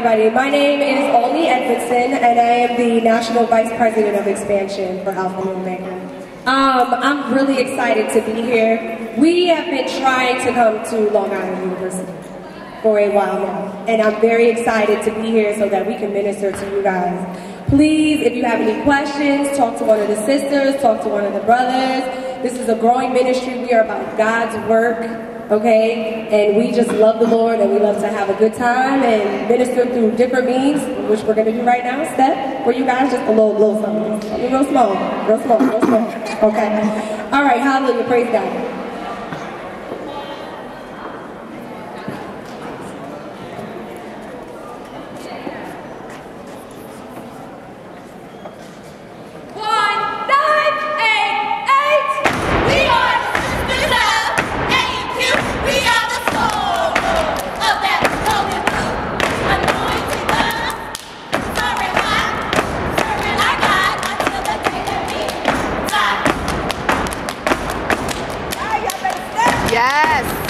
everybody. My name is Olney Edmondson, and I am the National Vice President of Expansion for Alpha Omega. Um, I'm really excited to be here. We have been trying to come to Long Island University for a while now, and I'm very excited to be here so that we can minister to you guys. Please, if you have any questions, talk to one of the sisters, talk to one of the brothers. This is a growing ministry. We are about God's work, okay? And we just love the Lord and we love to have a good time and minister through different means, which we're gonna do right now. Step for you guys, just a little, little. Something real small, real small, real small. Okay. All right, hallelujah, praise God. Yes.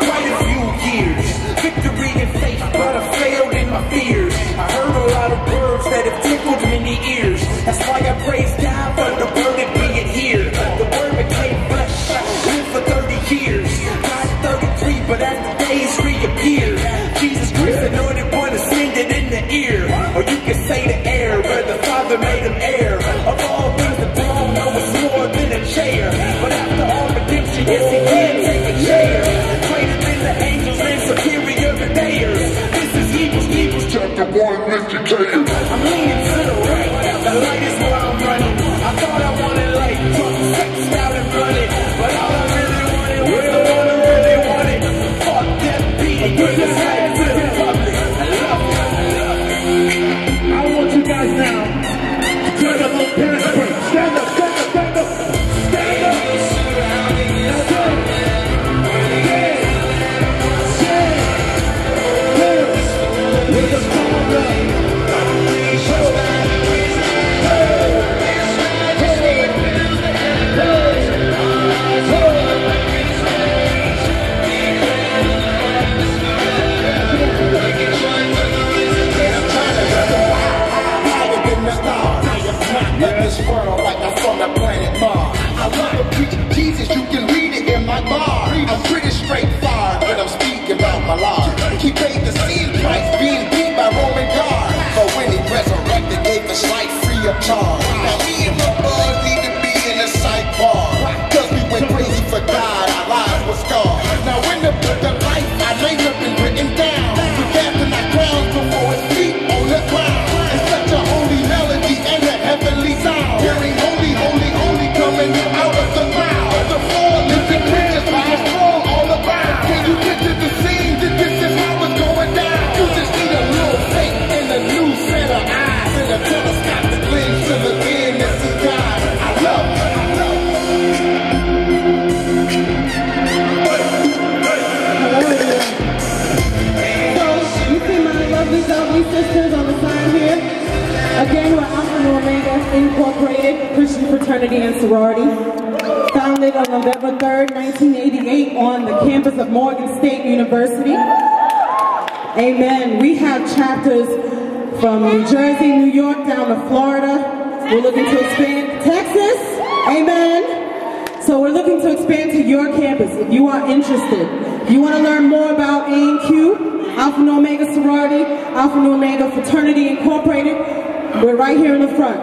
the boy Nicky K. September. sorority, founded on November 3rd, 1988 on the campus of Morgan State University. Amen. We have chapters from New Jersey, New York, down to Florida. We're looking to expand Texas. Amen. So we're looking to expand to your campus if you are interested. If you want to learn more about ANQ Alpha Nu Omega Sorority, Alpha Nu Omega Fraternity Incorporated, we're right here in the front.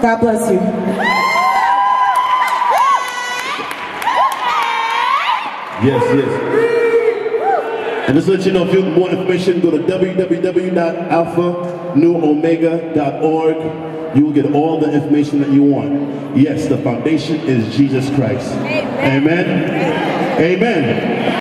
God bless you. Yes, yes. And just to let you know, if you want more information, go to www.alphanuomega.org. You will get all the information that you want. Yes, the foundation is Jesus Christ. Amen. Amen. Amen.